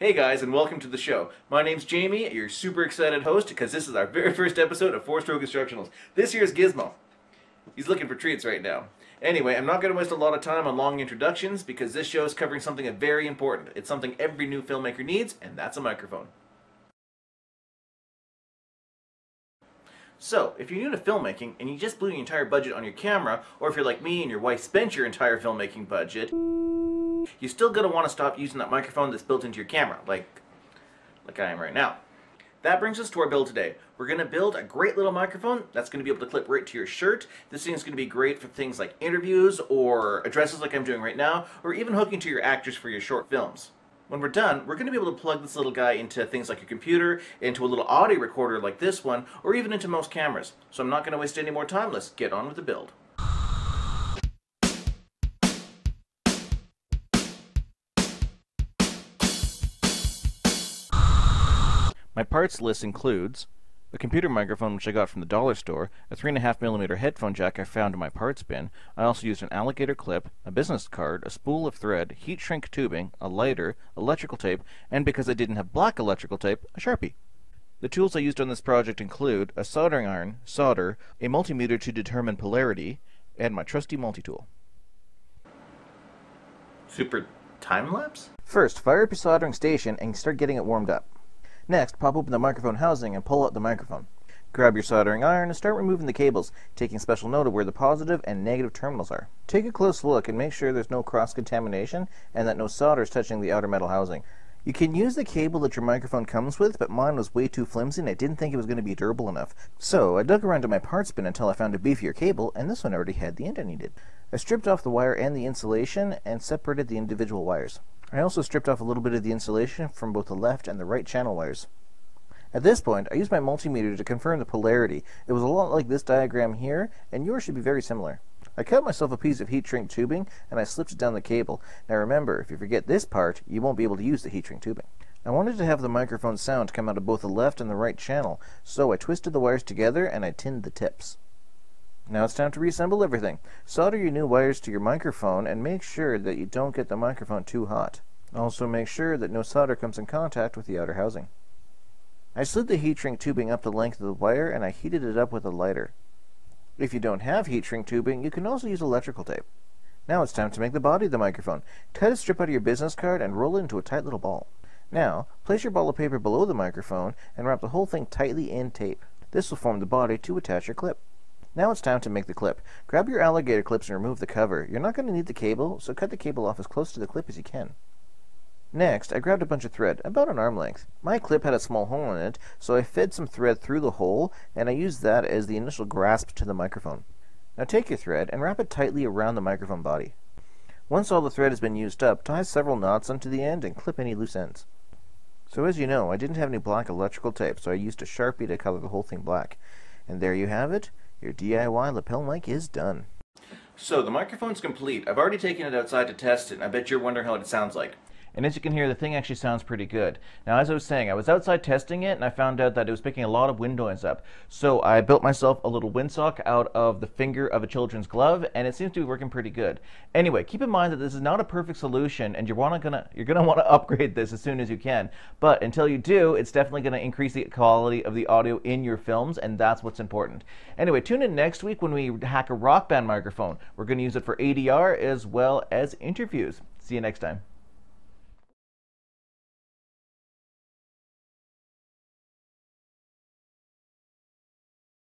Hey guys, and welcome to the show. My name's Jamie, your super excited host, because this is our very first episode of forestrogue Instructionals. This here's Gizmo. He's looking for treats right now. Anyway, I'm not going to waste a lot of time on long introductions because this show is covering something very important. It's something every new filmmaker needs, and that's a microphone. So, if you're new to filmmaking and you just blew your entire budget on your camera, or if you're like me and your wife spent your entire filmmaking budget, you're still going to want to stop using that microphone that's built into your camera, like, like I am right now. That brings us to our build today. We're going to build a great little microphone that's going to be able to clip right to your shirt. This thing is going to be great for things like interviews or addresses like I'm doing right now, or even hooking to your actors for your short films. When we're done, we're going to be able to plug this little guy into things like your computer, into a little audio recorder like this one, or even into most cameras. So I'm not going to waste any more time. Let's get on with the build. My parts list includes a computer microphone which I got from the dollar store, a 3.5mm headphone jack I found in my parts bin. I also used an alligator clip, a business card, a spool of thread, heat shrink tubing, a lighter, electrical tape, and because I didn't have black electrical tape, a Sharpie. The tools I used on this project include a soldering iron, solder, a multimeter to determine polarity, and my trusty multi-tool. Super time-lapse? First, fire up your soldering station and start getting it warmed up. Next, pop open the microphone housing and pull out the microphone. Grab your soldering iron and start removing the cables, taking special note of where the positive and negative terminals are. Take a close look and make sure there's no cross-contamination and that no solder is touching the outer metal housing. You can use the cable that your microphone comes with, but mine was way too flimsy and I didn't think it was going to be durable enough. So I dug around in my parts bin until I found a beefier cable, and this one already had the end I needed. I stripped off the wire and the insulation and separated the individual wires. I also stripped off a little bit of the insulation from both the left and the right channel wires. At this point, I used my multimeter to confirm the polarity. It was a lot like this diagram here, and yours should be very similar. I cut myself a piece of heat shrink tubing, and I slipped it down the cable. Now remember, if you forget this part, you won't be able to use the heat shrink tubing. I wanted to have the microphone sound come out of both the left and the right channel, so I twisted the wires together and I tinned the tips. Now it's time to reassemble everything. Solder your new wires to your microphone and make sure that you don't get the microphone too hot. Also make sure that no solder comes in contact with the outer housing. I slid the heat shrink tubing up the length of the wire and I heated it up with a lighter. If you don't have heat shrink tubing, you can also use electrical tape. Now it's time to make the body of the microphone. Cut a strip out of your business card and roll it into a tight little ball. Now, place your ball of paper below the microphone and wrap the whole thing tightly in tape. This will form the body to attach your clip. Now it's time to make the clip. Grab your alligator clips and remove the cover. You're not going to need the cable, so cut the cable off as close to the clip as you can. Next, I grabbed a bunch of thread, about an arm length. My clip had a small hole in it, so I fed some thread through the hole, and I used that as the initial grasp to the microphone. Now take your thread and wrap it tightly around the microphone body. Once all the thread has been used up, tie several knots onto the end and clip any loose ends. So as you know, I didn't have any black electrical tape, so I used a Sharpie to color the whole thing black. And there you have it. Your DIY lapel mic is done. So the microphone's complete. I've already taken it outside to test it, and I bet you're wondering how it sounds like. And as you can hear, the thing actually sounds pretty good. Now, as I was saying, I was outside testing it, and I found out that it was picking a lot of wind noise up. So I built myself a little windsock out of the finger of a children's glove, and it seems to be working pretty good. Anyway, keep in mind that this is not a perfect solution, and you're wanna gonna you're gonna want to upgrade this as soon as you can. But until you do, it's definitely going to increase the quality of the audio in your films, and that's what's important. Anyway, tune in next week when we hack a rock band microphone. We're going to use it for ADR as well as interviews. See you next time.